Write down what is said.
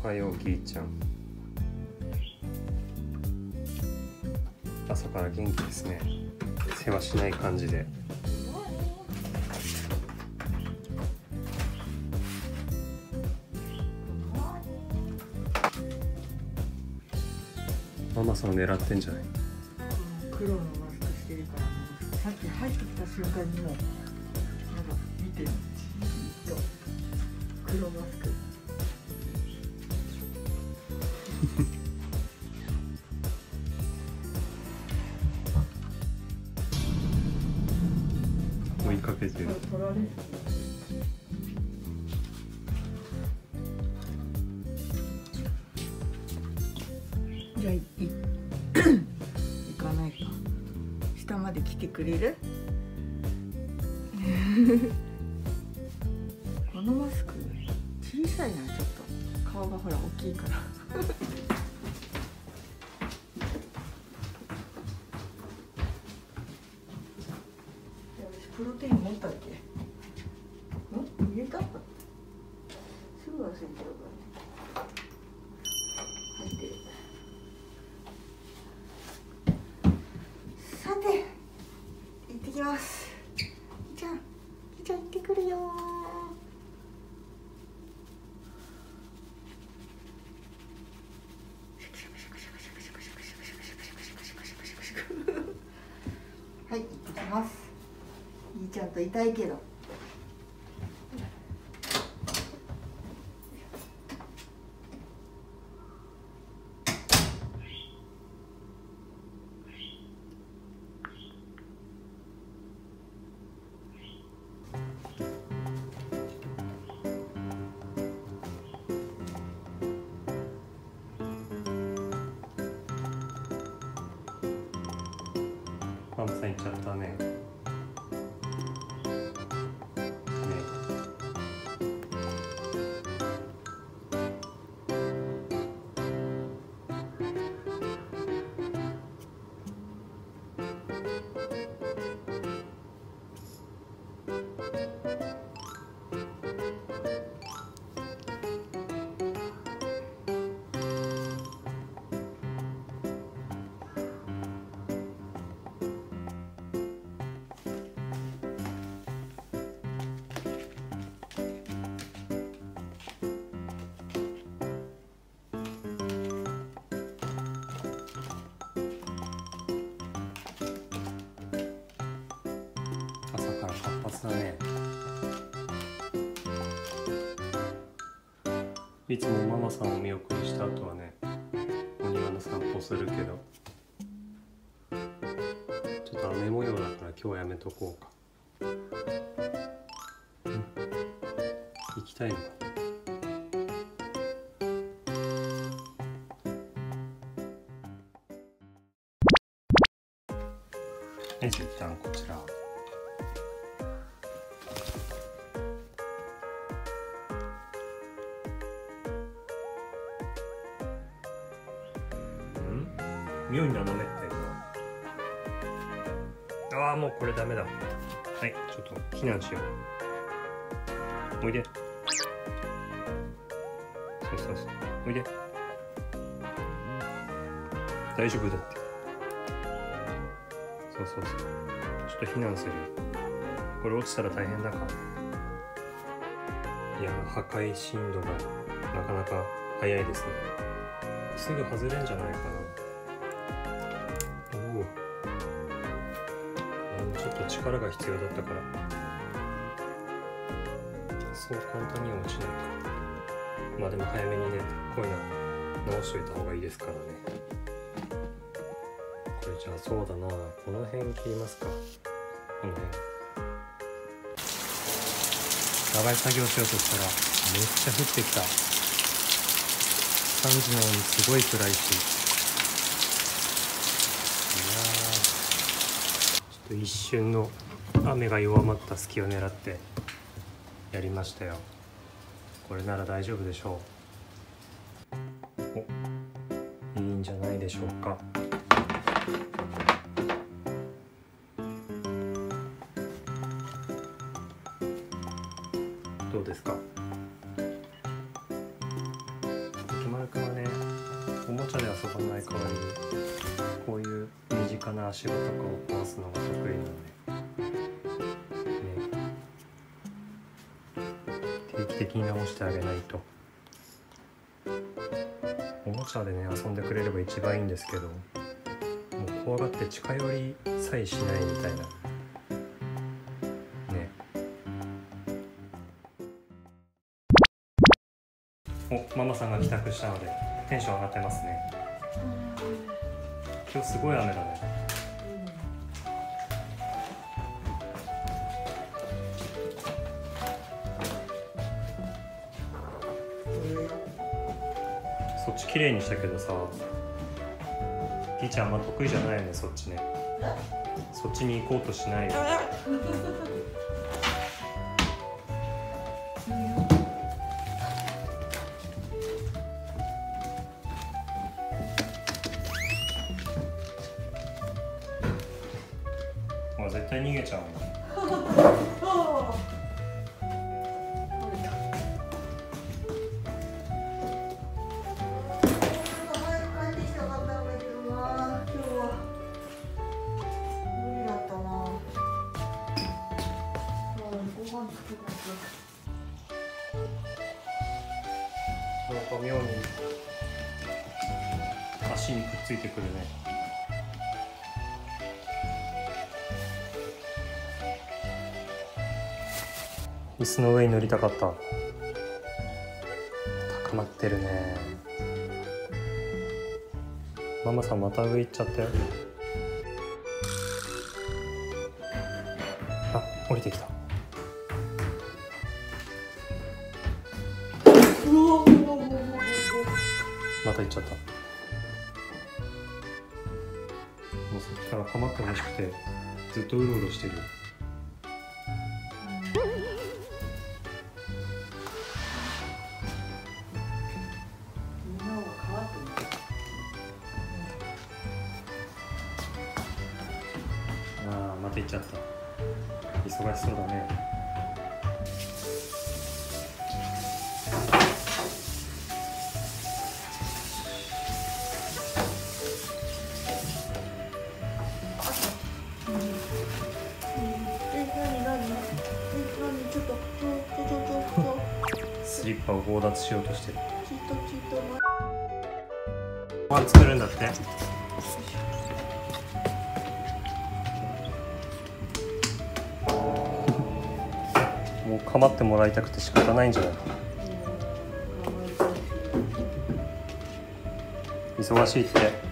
おはようきいちゃん。朝から元気ですね。世話しない感じで。ママさん狙ってんじゃない？黒のマスクしてるからさっき入ってきた瞬間にもなんか見てじっと黒マスク。かけてる。じゃあい行かないか。下まで来てくれる？このマスク小さいなちょっと。顔がほら大きいから 私プロテイン持ったっけん入れた。すぐ忘れちゃうからね。入って。るさて行ってきます。じゃあじゃあ行ってくるよはい行ってきますいいちゃんといたいけどママさん行っちゃったね。だね。いつもママさんを見送りした後はねお庭の散歩するけどちょっと雨模様だから今日はやめとこうか、うん、行きたいのか。はいじゃあ一旦こちら。ああもうこれダメだ。はいちょっと避難しよう。おいで。そうそうそう。おいで。大丈夫だって。そうそうそう。ちょっと避難するこれ落ちたら大変だから。いや破壊深度がなかなか早いですね。すぐ外れんじゃないかな。ょっと力が必要だったから。そう簡単に落ちないか。まあでも早めにねこういうの直しといた方がいいですからね。これじゃあそうだな。この辺切りますか。この辺。長い作業しようとしたらめっちゃ降ってきた。3時なのにすごい暗いしいやーちょっと一瞬の雨が弱まった隙を狙ってやりましたよ。これなら大丈夫でしょう。おいいんじゃないでしょうか。どうですか？代わりにこういう身近な足場とかを壊すのが得意なのでね定期的に直してあげないと。おもちゃでね遊んでくれれば一番いいんですけどもう怖がって近寄りさえしないみたいな。ね。おママさんが帰宅したのでテンション上がってますね。今日すごい雨だねそっち綺麗にしたけどさピーちゃんあんま得意じゃないよねそっちね。そっちに行こうとしないよ。ほら絶対逃げちゃうもんか妙に足にくっついてくるね。椅子の上に乗りたかった。高まってるね。ママさんまた上行っちゃったよ。あ降りてきた。た行っちゃった。もうさっきから構ってほしくてずっとうろうろしてる。よああまた行っちゃった。忙しそうだねスリッパを強奪しようとしてるご飯作るんだってもう構ってもらいたくて仕方ないんじゃない忙しいって